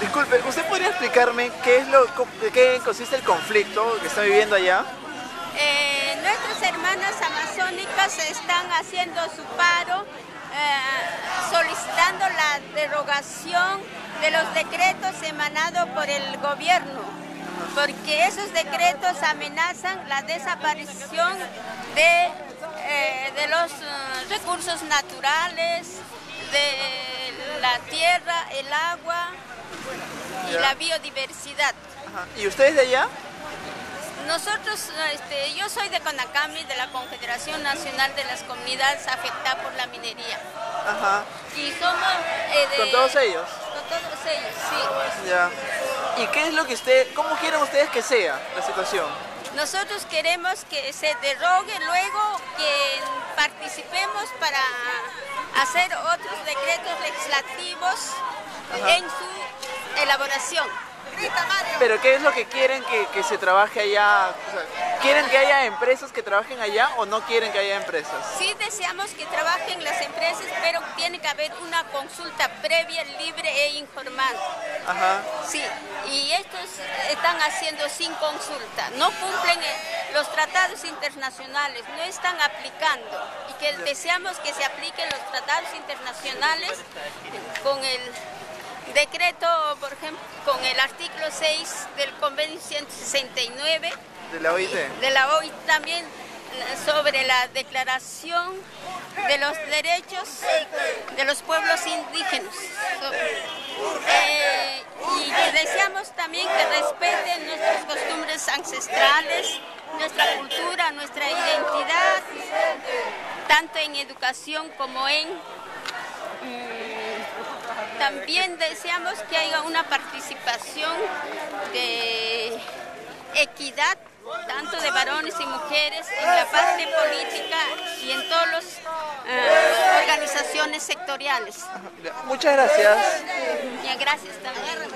Disculpe, ¿usted podría explicarme qué es lo, qué consiste el conflicto que está viviendo allá? Eh, nuestras hermanas amazónicas están haciendo su paro, eh, solicitando la derogación de los decretos emanados por el gobierno, porque esos decretos amenazan la desaparición de, eh, de los recursos naturales, de la tierra, el agua y la biodiversidad. ¿Y ustedes de allá? Nosotros, este, yo soy de Conacami, de la Confederación Nacional de las Comunidades Afectadas por la Minería. Ajá. Y somos... Eh, ¿Con todos ellos? Con todos ellos, sí. Ya. ¿Y qué es lo que usted, cómo quieren ustedes que sea la situación? Nosotros queremos que se derogue, luego que participemos para hacer otros decretos legislativos en su elaboración. Pero ¿qué es lo que quieren que, se trabaje allá? ¿Quieren que haya empresas que trabajen allá o no quieren que haya empresas? Sí deseamos que trabajen las empresas, pero tiene que haber una consulta previa, libre e informada. Ajá. Sí, y estos están haciendo sin consulta, no cumplen los tratados internacionales, no están aplicando y que deseamos que se apliquen los tratados internacionales con el decreto, por ejemplo, con el artículo 6 del convenio 169 de la OIT. De la OIT también sobre la declaración de los derechos de los pueblos indígenas. Eh, y deseamos también que respeten nuestras costumbres ancestrales, nuestra cultura, nuestra identidad, tanto en educación como en... También deseamos que haya una participación de equidad tanto de varones y mujeres en la parte política y en todas las eh, organizaciones sectoriales. Muchas gracias. Gracias también.